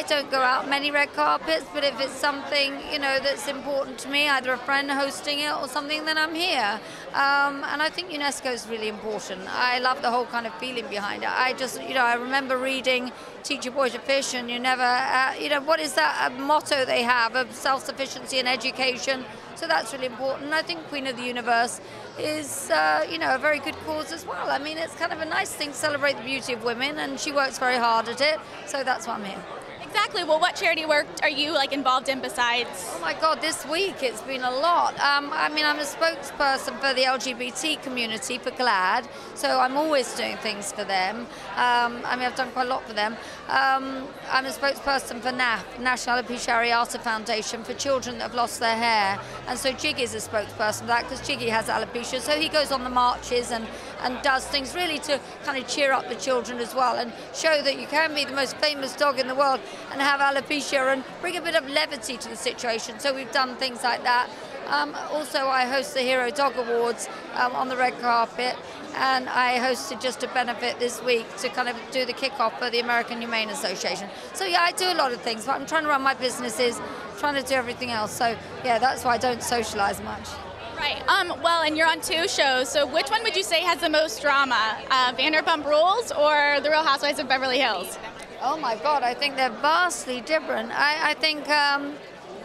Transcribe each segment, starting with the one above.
I don't go out many red carpets, but if it's something you know that's important to me, either a friend hosting it or something, then I'm here. Um, and I think UNESCO is really important. I love the whole kind of feeling behind it. I just, you know, I remember reading "Teach Your Boy to Fish," and you never, uh, you know, what is that motto they have of self-sufficiency and education? So that's really important. I think Queen of the Universe is, uh, you know, a very good cause as well. I mean, it's kind of a nice thing to celebrate the beauty of women, and she works very hard at it. So that's why I'm here. Exactly. Well, what charity work are you like involved in besides? Oh my God, this week it's been a lot. Um, I mean, I'm a spokesperson for the LGBT community for GLAAD, so I'm always doing things for them. Um, I mean, I've done quite a lot for them. Um, I'm a spokesperson for NAF, National Alopecia Foundation, for children that have lost their hair, and so Giggy is a spokesperson for that because Giggy has alopecia, so he goes on the marches and and does things really to kind of cheer up the children as well and show that you can be the most famous dog in the world and have alopecia and bring a bit of levity to the situation. So we've done things like that. Um, also, I host the Hero Dog Awards um, on the red carpet, and I hosted just a benefit this week to kind of do the kickoff for the American Humane Association. So yeah, I do a lot of things, but I'm trying to run my businesses, trying to do everything else. So yeah, that's why I don't socialize much. Right. Um, well, and you're on two shows, so which one would you say has the most drama? Uh, Vanderpump Rules or The Real Housewives of Beverly Hills? Oh my God, I think they're vastly different. I, I think um,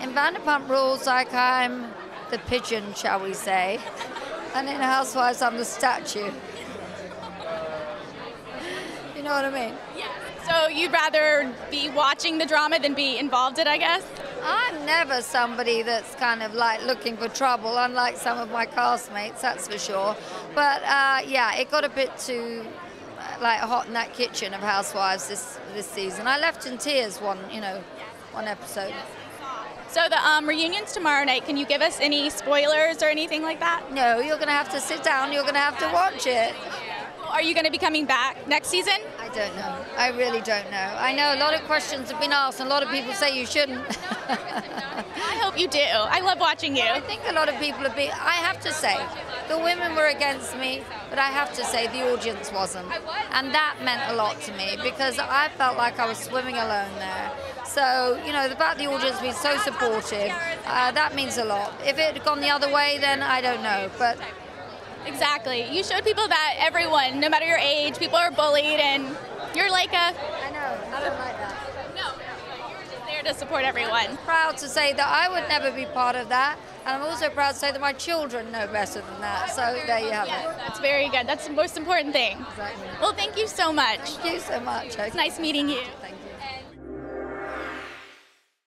in Vanderpump Rules, like I'm the pigeon, shall we say, and in Housewives, I'm the statue. you know what I mean? Yeah. So you'd rather be watching the drama than be involved in, I guess? I'm never somebody that's kind of like looking for trouble, unlike some of my castmates, that's for sure. But uh, yeah, it got a bit too like hot in that kitchen of Housewives this this season. I left in tears one, you know, one episode. So the um, reunion's tomorrow night. Can you give us any spoilers or anything like that? No, you're going to have to sit down. You're going to have to watch it. Are you going to be coming back next season? I don't know. I really don't know. I know a lot of questions have been asked, and a lot of people say you shouldn't. I hope you do. I love watching you. I think a lot of people have been. I have to say, the women were against me, but I have to say the audience wasn't, and that meant a lot to me because I felt like I was swimming alone there. So you know, the fact the audience being so supportive, uh, that means a lot. If it had gone the other way, then I don't know, but. Exactly. You showed people that everyone, no matter your age, people are bullied, and you're like a. I know. I don't like that. No, you're just there to support everyone. I'm proud to say that I would never be part of that, and I'm also proud to say that my children know better than that. So there you have yes, it. That's very good. That's the most important thing. Exactly. Well, thank you so much. Thank you so much. It's nice meeting you. Thank you.